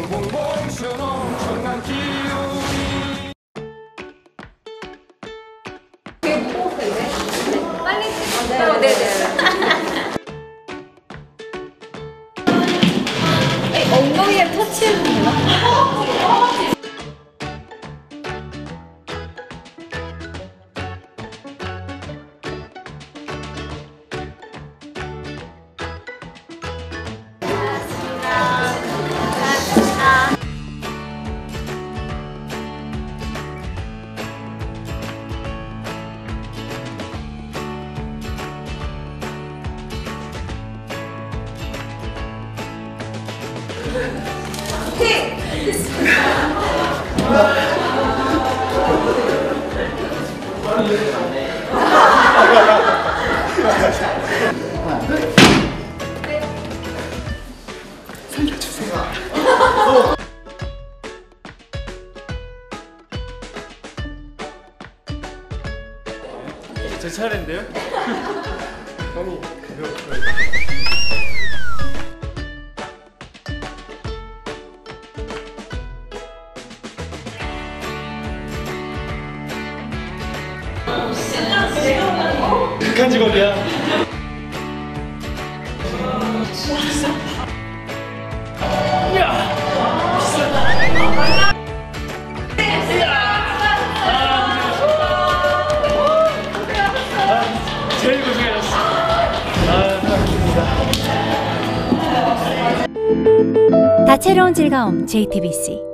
嗡嗡嗡小龙城南极 제 차례인데요? 형이 극한 직업이야. 아. 다채로운 즐거움 JTBC